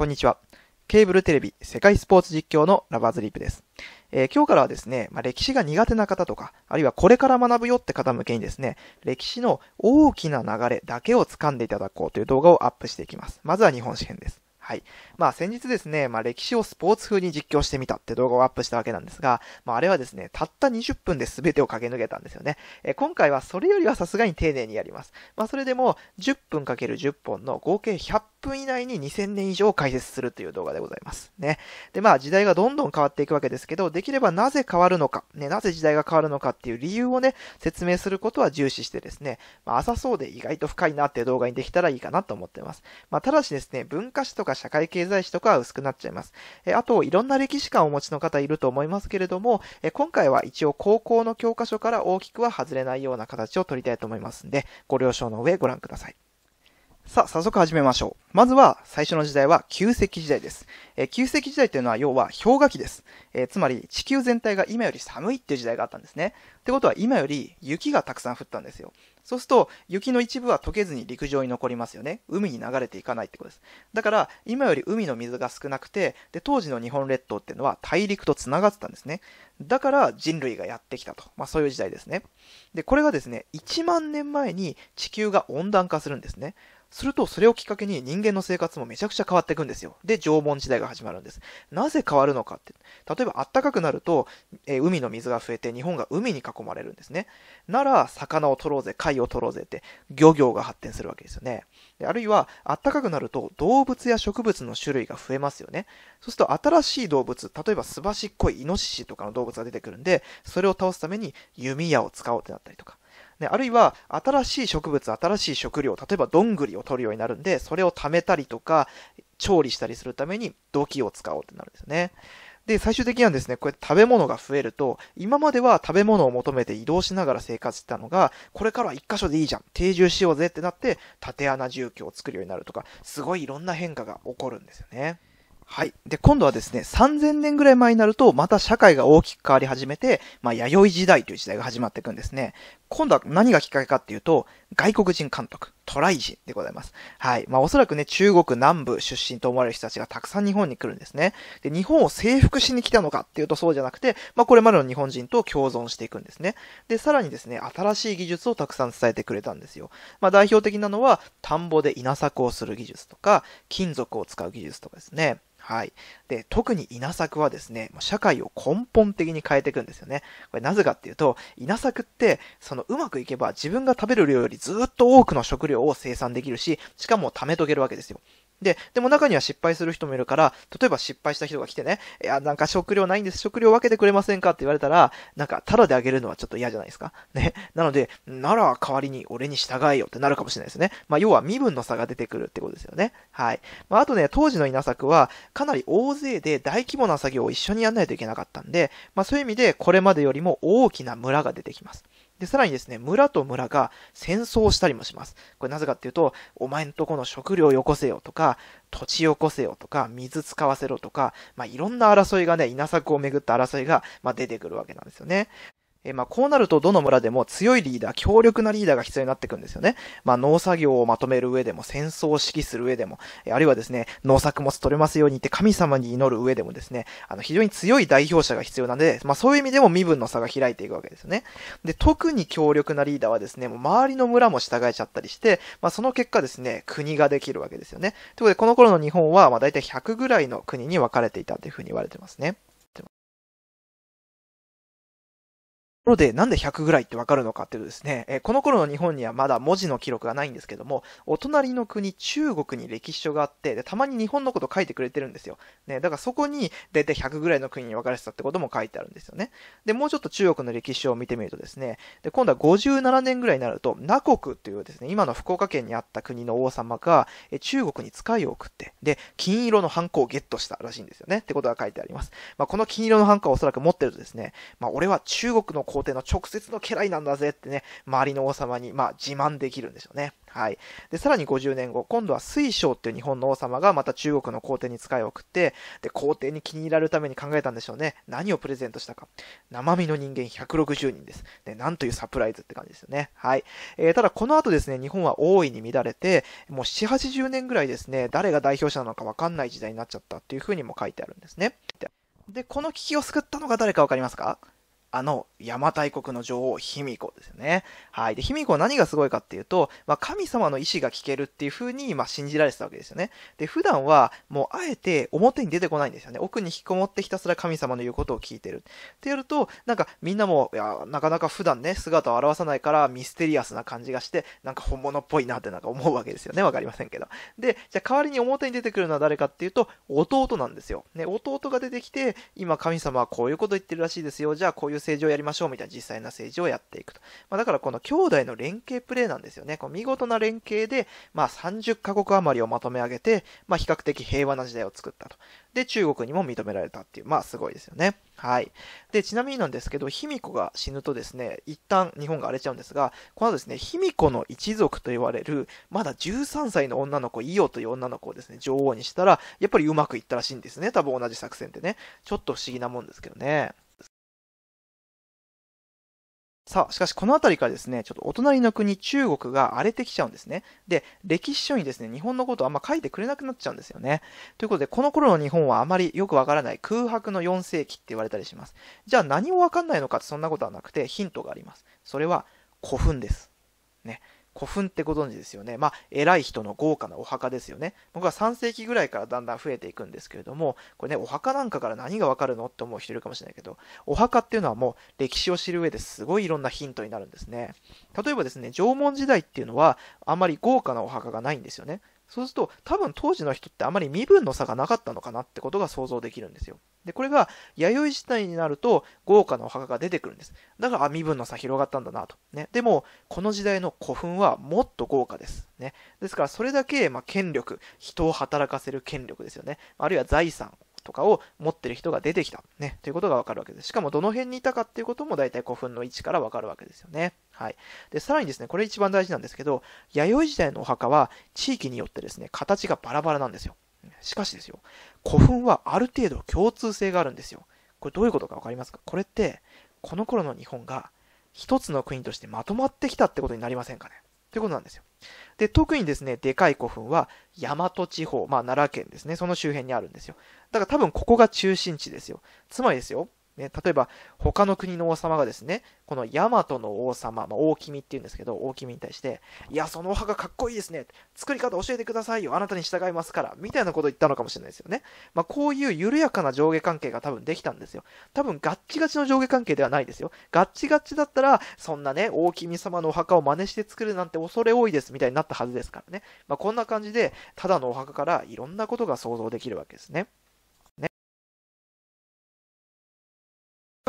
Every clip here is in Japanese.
こんにちは。ケーブルテレビ世界スポーツ実況のラバーズリープです。えー、今日からはですね、まあ、歴史が苦手な方とか、あるいはこれから学ぶよって方向けにですね、歴史の大きな流れだけを掴んでいただこうという動画をアップしていきます。まずは日本史編です。はい。まあ先日ですね、まあ歴史をスポーツ風に実況してみたって動画をアップしたわけなんですが、まああれはですね、たった20分で全てを駆け抜けたんですよね。え今回はそれよりはさすがに丁寧にやります。まあそれでも10分かける10本の合計100分以内に2000年以上解説するという動画でございます。ね。でまあ時代がどんどん変わっていくわけですけど、できればなぜ変わるのか、ね、なぜ時代が変わるのかっていう理由をね、説明することは重視してですね、まあ浅そうで意外と深いなっていう動画にできたらいいかなと思ってます。まあただしですね、文化史とか社会経済史とかは薄くなっちゃいます。えあと、いろんな歴史観をお持ちの方いると思いますけれども、え今回は一応高校の教科書から大きくは外れないような形を取りたいと思いますんで、ご了承の上ご覧ください。さあ、早速始めましょう。まずは、最初の時代は旧石器時代です。えー、旧石器時代というのは、要は氷河期です。えー、つまり、地球全体が今より寒いっていう時代があったんですね。ってことは、今より雪がたくさん降ったんですよ。そうすると、雪の一部は溶けずに陸上に残りますよね。海に流れていかないってことです。だから、今より海の水が少なくて、で、当時の日本列島っていうのは大陸と繋がってたんですね。だから人類がやってきたと。まあそういう時代ですね。で、これがですね、1万年前に地球が温暖化するんですね。すると、それをきっかけに人間の生活もめちゃくちゃ変わっていくんですよ。で、縄文時代が始まるんです。なぜ変わるのかって。例えば、暖かくなると、えー、海の水が増えて日本が海に囲まれるんですね。なら、魚を取ろうぜ、貝を取ろうぜって、漁業が発展するわけですよね。であるいは、暖かくなると動物や植物の種類が増えますよね。そうすると、新しい動物、例えばすばしっこいイノシシとかの動物が出てくるんで、それを倒すために弓矢を使おうってなったりとか。ね、あるいは、新しい植物、新しい食料、例えばどんぐりを取るようになるんで、それを貯めたりとか、調理したりするために土器を使おうってなるんですね。で、最終的にはですね、こうやって食べ物が増えると、今までは食べ物を求めて移動しながら生活してたのが、これからは一箇所でいいじゃん、定住しようぜってなって、縦穴住居を作るようになるとか、すごいいろんな変化が起こるんですよね。はい。で、今度はですね、3000年ぐらい前になると、また社会が大きく変わり始めて、まあ、弥生時代という時代が始まっていくんですね。今度は何がきっかけかっていうと、外国人監督、トライ人でございます。はい。まあ、おそらくね、中国南部出身と思われる人たちがたくさん日本に来るんですね。で、日本を征服しに来たのかっていうとそうじゃなくて、まあ、これまでの日本人と共存していくんですね。で、さらにですね、新しい技術をたくさん伝えてくれたんですよ。まあ、代表的なのは、田んぼで稲作をする技術とか、金属を使う技術とかですね。はい。で、特に稲作はですね、社会を根本的に変えていくんですよね。これなぜかっていうと、稲作って、そのうまくいけば自分が食べる量よりずっと多くの食料を生産できるし、しかも貯めとけるわけですよ。で、でも中には失敗する人もいるから、例えば失敗した人が来てね、いや、なんか食料ないんです、食料分けてくれませんか？って言われたら、なんか、タダであげるのはちょっと嫌じゃないですか。ね。なので、なら代わりに俺に従えよってなるかもしれないですね。まあ、要は身分の差が出てくるってことですよね。はい。まあ、あとね、当時の稲作は、かなり大勢で大規模な作業を一緒にやんないといけなかったんで、まあ、そういう意味で、これまでよりも大きな村が出てきます。で、さらにですね、村と村が戦争したりもします。これなぜかっていうと、お前んとこの食料よこせよとか、土地よこせよとか、水使わせろとか、まあ、いろんな争いがね、稲作をめぐった争いが、まあ、出てくるわけなんですよね。えまあ、こうなるとどの村でも強いリーダー、強力なリーダーが必要になってくるんですよね。まあ、農作業をまとめる上でも、戦争を指揮する上でもえ、あるいはですね、農作物取れますようにって神様に祈る上でもですね、あの、非常に強い代表者が必要なので、まあ、そういう意味でも身分の差が開いていくわけですよね。で、特に強力なリーダーはですね、もう周りの村も従えちゃったりして、まあ、その結果ですね、国ができるわけですよね。ということで、この頃の日本は、まあ、大体100ぐらいの国に分かれていたというふうに言われてますね。ところで、なんで100ぐらいってわかるのかっていうとですね、えこの頃の日本にはまだ文字の記録がないんですけども、お隣の国、中国に歴史書があって、で、たまに日本のこと書いてくれてるんですよ。ね、だからそこに、だいたい100ぐらいの国に分かれてたってことも書いてあるんですよね。で、もうちょっと中国の歴史書を見てみるとですね、で、今度は57年ぐらいになると、南国っていうですね、今の福岡県にあった国の王様が、え中国に使いを送って、で、金色のハンコをゲットしたらしいんですよね。ってことが書いてあります。まあ、この金色のハンコはおそらく持ってるとですね、まあ、俺は中国の皇帝の直接の家来なんだぜってね、周りの王様に、まあ、自慢できるんですよね。はい。で、さらに50年後、今度は水晶っていう日本の王様がまた中国の皇帝に使いを送って、で、皇帝に気に入られるために考えたんでしょうね。何をプレゼントしたか。生身の人間160人です。で、なんというサプライズって感じですよね。はい。えー、ただこの後ですね、日本は大いに乱れて、もう7、80年ぐらいですね、誰が代表者なのかわかんない時代になっちゃったっていう風にも書いてあるんですね。で、この危機を救ったのが誰かわかりますか？あの、邪馬台国の女王、卑弥呼ですよね。はい。で、卑弥呼は何がすごいかっていうと、まあ、神様の意志が聞けるっていう風に、まあ、信じられてたわけですよね。で、普段は、もう、あえて表に出てこないんですよね。奥に引きこもってひたすら神様の言うことを聞いてる。ってやると、なんか、みんなも、いや、なかなか普段ね、姿を現さないから、ミステリアスな感じがして、なんか本物っぽいなってなんか思うわけですよね。わかりませんけど。で、じゃあ代わりに表に出てくるのは誰かっていうと、弟なんですよ。ね、弟が出てきて、今神様はこういうこと言ってるらしいですよ。じゃあこういう政治をやりましょう。みたいな実際な政治をやっていくと。まあ、だからこの兄弟の連携プレーなんですよね。この見事な連携で、まあ、30カ国余りをまとめ上げて、まあ、比較的平和な時代を作ったと。で、中国にも認められたっていう、まあ、すごいですよね。はい。で、ちなみになんですけど、卑弥呼が死ぬとですね、一旦日本が荒れちゃうんですが、このですね、卑弥呼の一族と言われる、まだ13歳の女の子、イオという女の子をですね、女王にしたら、やっぱりうまくいったらしいんですね。多分同じ作戦ってね。ちょっと不思議なもんですけどね。さあ、しかしこの辺りからですね、ちょっとお隣の国、中国が荒れてきちゃうんですね。で、歴史書にですね、日本のことをあんま書いてくれなくなっちゃうんですよね。ということで、この頃の日本はあまりよくわからない空白の4世紀って言われたりします。じゃあ何もわかんないのかってそんなことはなくて、ヒントがあります。それは古墳です。ね。古墳ってご存知ですよね。まあ、偉い人の豪華なお墓ですよね。僕は3世紀ぐらいからだんだん増えていくんですけれども、これね、お墓なんかから何がわかるのって思う人いるかもしれないけど、お墓っていうのはもう歴史を知る上ですごいいろんなヒントになるんですね。例えばですね、縄文時代っていうのは、あまり豪華なお墓がないんですよね。そうすると、多分当時の人ってあまり身分の差がなかったのかなってことが想像できるんですよ。で、これが弥生時代になると豪華なお墓が出てくるんです。だから、あ、身分の差広がったんだなと。ね。でも、この時代の古墳はもっと豪華です。ね。ですから、それだけ、まあ、権力、人を働かせる権力ですよね。あるいは財産とかを持ってる人が出てきた。ね。ということがわかるわけです。しかも、どの辺にいたかっていうことも大体古墳の位置からわかるわけですよね。はい。で、さらにですね、これ一番大事なんですけど、弥生時代のお墓は地域によってですね、形がバラバラなんですよ。しかしですよ、古墳はある程度共通性があるんですよ。これどういうことかわかりますか？これって、この頃の日本が一つの国としてまとまってきたってことになりませんかね？ということなんですよ。で、特にですね、でかい古墳は、大和地方、まあ奈良県ですね、その周辺にあるんですよ。だから多分ここが中心地ですよ。つまりですよ、ね、例えば、他の国の王様がですね、この大和の王様、まあ、大君って言うんですけど、大君に対して、いや、そのお墓かっこいいですね。作り方教えてくださいよ。あなたに従いますから。みたいなことを言ったのかもしれないですよね。まあ、こういう緩やかな上下関係が多分できたんですよ。多分、ガッチガチの上下関係ではないですよ。ガッチガチだったら、そんなね、大君様のお墓を真似して作るなんて恐れ多いです、みたいになったはずですからね。まあ、こんな感じで、ただのお墓からいろんなことが想像できるわけですね。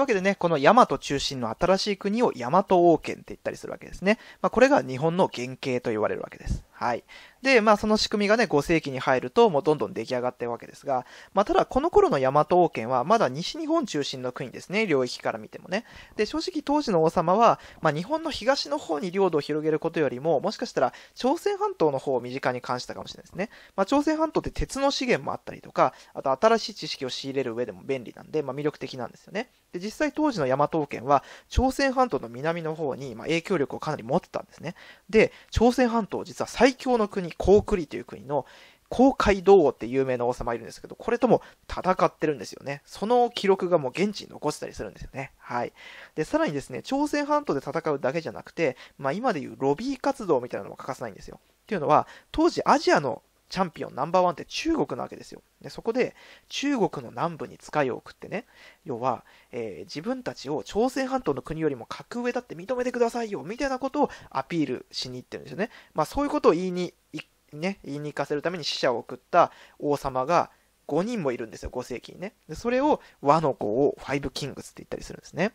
いうわけでね、この大和中心の新しい国を大和王権って言ったりするわけですね。まあ、これが日本の原型と言われるわけです。はい。で、まあその仕組みがね、5世紀に入ると、もうどんどん出来上がってるわけですが、まあただこの頃の大和王権はまだ西日本中心の国ですね、領域から見てもね。で、正直当時の王様は、まあ日本の東の方に領土を広げることよりも、もしかしたら朝鮮半島の方を身近に関したかもしれないですね。まあ朝鮮半島って鉄の資源もあったりとか、あと新しい知識を仕入れる上でも便利なんで、まあ魅力的なんですよね。で、実際当時の大和王権は、朝鮮半島の南の方に、まあ影響力をかなり持ってたんですね。で、朝鮮半島実は最最強の国、高句麗という国の公海道王って有名な王様いるんですけど、これとも戦ってるんですよね。その記録がもう現地に残したりするんですよね。はい。で、さらにですね、朝鮮半島で戦うだけじゃなくて、まあ今でいうロビー活動みたいなのも欠かせないんですよ。っていうのは、当時アジアのチャンピオンナンバーワンって中国なわけですよ。でそこで中国の南部に使いを送ってね、要は、えー、自分たちを朝鮮半島の国よりも格上だって認めてくださいよ、みたいなことをアピールしに行ってるんですよね。まあそういうことを言いに、ね、言いに行かせるために死者を送った王様が5人もいるんですよ、5世紀にね。でそれを和の子をファイブキングスって言ったりするんですね。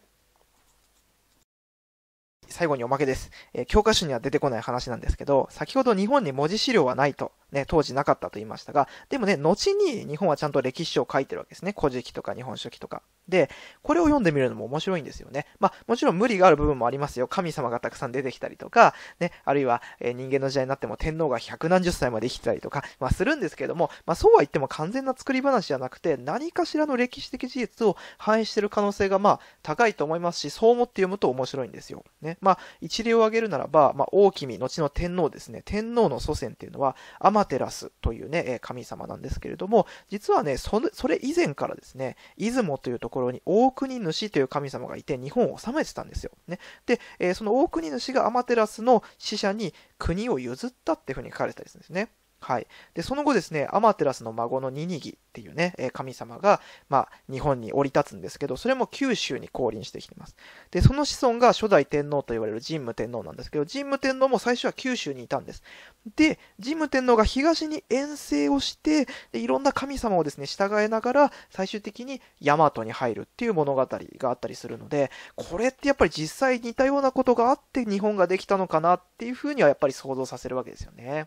最後におまけです。えー、教科書には出てこない話なんですけど、先ほど日本に文字資料はないと、ね、当時なかったと言いましたが、でもね、後に日本はちゃんと歴史書を書いてるわけですね。古事記とか日本書紀とか。で、これを読んでみるのも面白いんですよね。まあ、もちろん無理がある部分もありますよ。神様がたくさん出てきたりとか、ね、あるいは、えー、人間の時代になっても天皇が百何十歳まで生きてたりとか、まあ、するんですけれども、まあ、そうは言っても完全な作り話じゃなくて、何かしらの歴史的事実を反映してる可能性が、まあ、高いと思いますし、そう思って読むと面白いんですよ。ね。まあ、一例を挙げるならば、まあ、大君、後の天皇ですね。天皇の祖先っていうのは、アマテラスというね、神様なんですけれども、実はね、それ、以前からですね、出雲というところに大国主という神様がいて、日本を治めてたんですよ。ね。で、え、その大国主がアマテラスの使者に国を譲ったっていうふうに書かれたりするんですね。はい。で、その後ですね、アマテラスの孫のニニギっていうね、え神様が、まあ、日本に降り立つんですけど、それも九州に降臨してきてます。で、その子孫が初代天皇と言われる神武天皇なんですけど、神武天皇も最初は九州にいたんです。で、神武天皇が東に遠征をして、でいろんな神様をですね、従えながら、最終的に大和に入るっていう物語があったりするので、これってやっぱり実際似たようなことがあって日本ができたのかなっていうふうにはやっぱり想像させるわけですよね。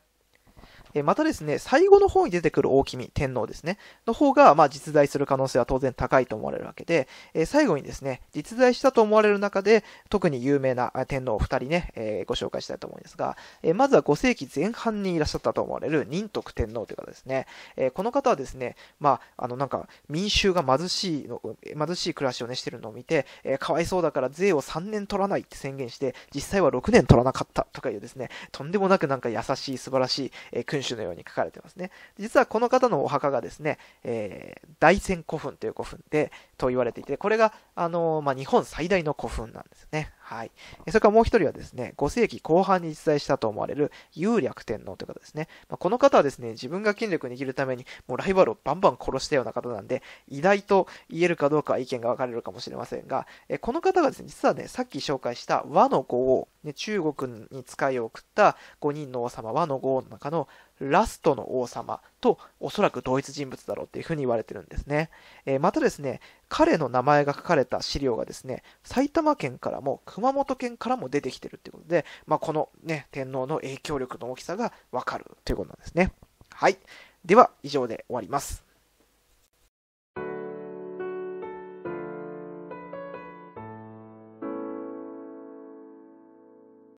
えまたですね、最後の方に出てくる大君、天皇ですね、の方が、まあ、実在する可能性は当然高いと思われるわけで、え最後にですね、実在したと思われる中で、特に有名な天皇を2人ね、え、ご紹介したいと思うんですが、えまずは5世紀前半にいらっしゃったと思われる仁徳天皇という方ですね。えこの方はですね、まあ、あの、なんか、民衆が貧しいの、貧しい暮らしをね、してるのを見て、え、かわいそうだから税を3年取らないって宣言して、実際は6年取らなかったとかいうですね、とんでもなくなんか優しい素晴らしい、えー、君主のように書かれてますね。実はこの方のお墓がですね、えー、大仙古墳という古墳で、と言われていて、これが、あのー、まあ、日本最大の古墳なんですね。はい。それからもう一人はですね、5世紀後半に実在したと思われる有略天皇という方ですね。まあ、この方はですね、自分が権力を握るために、もうライバルをバンバン殺したような方なんで、偉大と言えるかどうかは意見が分かれるかもしれませんが、えこの方がですね、実はね、さっき紹介した和の五王、ね、中国に使いを送った5人の王様、和の五王の中のラストの王様とおそらく同一人物だろうっていうふうに言われてるんですね。えー、またですね、彼の名前が書かれた資料がですね、埼玉県からも熊本県からも出てきてるっていうことで、まあ、このね、天皇の影響力の大きさがわかるということなんですね。はい。では、以上で終わります。